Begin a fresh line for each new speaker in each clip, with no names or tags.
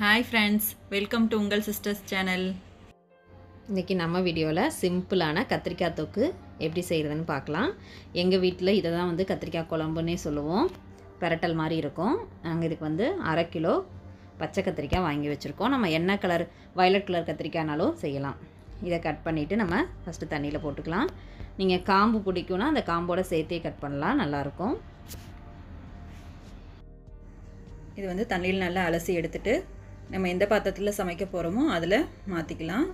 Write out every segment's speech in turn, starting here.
Hi friends welcome to உங்கள் sisters channel
இன்றைக்கி நம்ம வீடியோவில் சிம்பிளான கத்திரிக்காய் தொக்கு எப்படி செய்கிறதுன்னு பார்க்கலாம். எங்கள் வீட்டில் இதை தான் வந்து கத்திரிக்காய் குழம்புன்னே சொல்லுவோம். பெரட்டல் மாதிரி இருக்கும். நாங்கள் இதுக்கு வந்து அரை கிலோ பச்சை கத்திரிக்காய் வாங்கி வச்சுருக்கோம். நம்ம என்ன கலர் வயலட் கலர் கத்திரிக்காய்னாலும் செய்யலாம். இதை கட் பண்ணிவிட்டு நம்ம ஃபஸ்ட்டு தண்ணியில் போட்டுக்கலாம். நீங்கள் காம்பு பிடிக்கும்னா அந்த காம்போட சேர்த்தே கட் பண்ணலாம். நல்லாயிருக்கும்
இது வந்து தண்ணியில் நல்லா அலசி எடுத்துகிட்டு நம்ம எந்த பாத்திரத்தில் சமைக்க போகிறோமோ அதில் மாற்றிக்கலாம்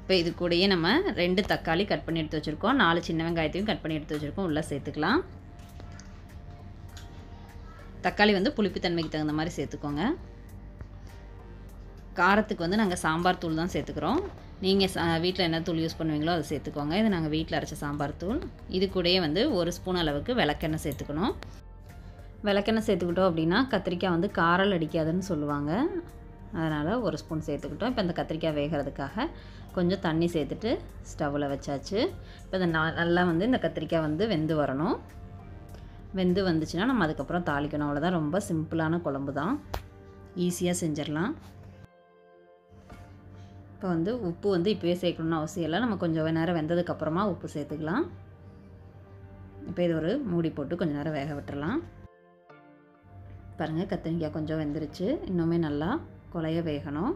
இப்போ இது கூடயே நம்ம ரெண்டு தக்காளி கட் பண்ணி எடுத்து வச்சுருக்கோம். நாலு சின்ன வெங்காயத்தையும் கட் பண்ணி எடுத்து வச்சுருக்கோம். உள்ளே சேர்த்துக்கலாம். தக்காளி வந்து புளிப்புத்தன்மைக்கு தகுந்த மாதிரி சேர்த்துக்கோங்க. காரத்துக்கு வந்து நாங்கள் சாம்பார் தூள் தான் சேர்த்துக்கிறோம். நீங்கள் சா வீட்டில் என்ன தூள் யூஸ் பண்ணுவீங்களோ அதை சேர்த்துக்கோங்க. இது நாங்கள் வீட்டில் அரைச்ச சாம்பார் தூள். இது கூடயே வந்து ஒரு ஸ்பூன் அளவுக்கு விளக்கெண்ணெய் சேர்த்துக்கணும். விளக்கெண்ணெய் சேர்த்துக்கிட்டோம் அப்படின்னா கத்திரிக்காய் வந்து காரல் அடிக்காதுன்னு சொல்லுவாங்க. அதனால் ஒரு ஸ்பூன் சேர்த்துக்கிட்டோம். இப்போ இந்த கத்திரிக்காய் வேகிறதுக்காக கொஞ்சம் தண்ணி சேர்த்துட்டு ஸ்டவ்வில் வச்சாச்சு. இப்போ இந்த நல்லா வந்து இந்த கத்திரிக்காய் வந்து வெந்து வரணும். வெந்து வந்துச்சுன்னா நம்ம அதுக்கப்புறம் தாளிக்கணும். அவ்வளோதான் ரொம்ப சிம்பிளான குழம்பு தான் ஈஸியாக செஞ்சிடலாம். இப்போ வந்து உப்பு வந்து இப்போயே சேர்க்கணும்னு அவசியம் இல்லை. நம்ம கொஞ்சம் நேரம் வெந்ததுக்கப்புறமா உப்பு சேர்த்துக்கலாம். இப்போ இது ஒரு மூடி போட்டு கொஞ்சம் நேரம் வேக விட்டுறலாம். பாருங்கள் கத்திரிக்காய் கொஞ்சம் வெந்துருச்சு. இன்னுமே நல்லா குழைய வேகணும்.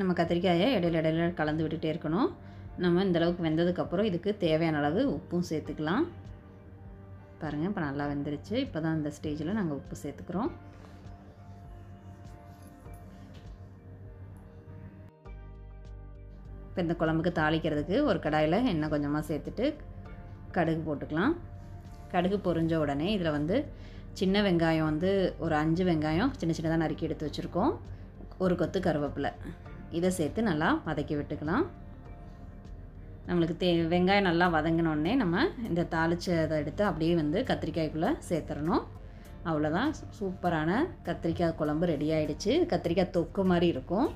நம்ம கத்திரிக்காயை இடையில இடையில கலந்து விட்டுகிட்டே இருக்கணும். நம்ம இந்தளவுக்கு வெந்ததுக்கப்புறம் இதுக்கு தேவையான அளவு உப்பும் சேர்த்துக்கலாம். பாருங்கள் இப்போ நல்லா வெந்துருச்சு. இப்போ தான் இந்த ஸ்டேஜில் நாங்கள் உப்பு சேர்த்துக்கிறோம். இப்போ இந்த குழம்புக்கு தாளிக்கிறதுக்கு ஒரு கடாயில் எண்ணெய் கொஞ்சமாக சேர்த்துட்டு கடுகு போட்டுக்கலாம். கடுகு பொறிஞ்ச உடனே இதில் வந்து சின்ன வெங்காயம் வந்து ஒரு அஞ்சு வெங்காயம் சின்ன சின்னதாக நறுக்கி எடுத்து வச்சுருக்கோம். ஒரு கொத்து கருவேப்பிலை. இதை சேர்த்து நல்லா வதக்கி விட்டுக்கலாம். நம்மளுக்கு தே வெங்காயம் நல்லா வதங்கினோடனே நம்ம இந்த தாளிச்சதை எடுத்து அப்படியே வந்து கத்திரிக்காய்க்குள்ளே சேர்த்துடணும். அவ்வளோதான். சூப்பரான கத்திரிக்காய் குழம்பு ரெடி ஆகிடுச்சு கத்திரிக்காய் தொக்கு மாதிரி இருக்கும்.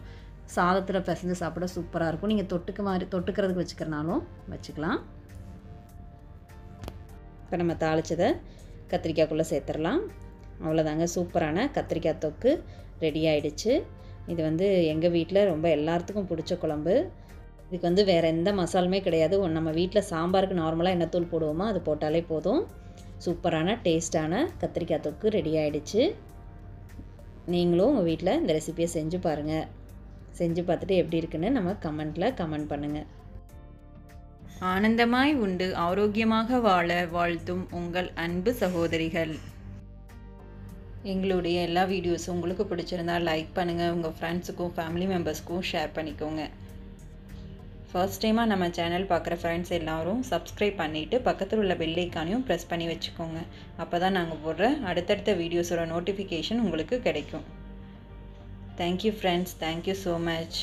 சாதத்தில் பிசைஞ்சு சாப்பிட சூப்பராக இருக்கும். நீங்கள் தொட்டுக்கு மாதிரி தொட்டுக்கிறதுக்கு வச்சுக்கிறனாலும் வச்சுக்கலாம். இப்போ நம்ம தாளித்ததை கத்திரிக்காய்க்குள்ளே சேர்த்துடலாம். அவ்வளோதாங்க சூப்பரான கத்திரிக்காய் தொக்கு ரெடி ஆயிடுச்சு. இது வந்து எங்கள் வீட்டில் ரொம்ப எல்லாத்துக்கும் பிடிச்ச குழம்பு. இதுக்கு வந்து வேறு எந்த மசாலுமே கிடையாது. நம்ம வீட்டில் சாம்பாருக்கு நார்மலாக என்ன தூள் போடுவோமோ அது போட்டாலே போதும். சூப்பரான டேஸ்ட்டான கத்திரிக்காய் தொக்கு ரெடி ஆகிடுச்சு நீங்களும் உங்கள் வீட்டில் இந்த ரெசிபியை செஞ்சு பாருங்கள் செஞ்சு பார்த்துட்டு எப்படி இருக்குன்னு நம்ம கமெண்ட்டில் கமெண்ட் பண்ணுங்கள்
ஆனந்தமாய் உண்டு. ஆரோக்கியமாக வாழ வாழ்த்தும் உங்கள் அன்பு சகோதரிகள். எங்களுடைய எல்லா வீடியோஸும் உங்களுக்கு பிடிச்சிருந்தா லைக் பண்ணுங்கள் உங்கள் ஃப்ரெண்ட்ஸுக்கும் ஃபேமிலி மெம்பர்ஸ்க்கும் ஷேர் பண்ணிக்கோங்க. ஃபர்ஸ்ட் டைமாக நம்ம சேனல் பார்க்குற ஃப்ரெண்ட்ஸ் எல்லோரும் சப்ஸ்கிரைப் பண்ணிவிட்டு பக்கத்தில் உள்ள பெல்லைக்கானையும் ப்ரெஸ் பண்ணி வச்சுக்கோங்க. அப்போ தான் நாங்கள் போடுற அடுத்தடுத்த வீடியோஸோட நோட்டிஃபிகேஷன் உங்களுக்கு கிடைக்கும். Thank you friends thank you so much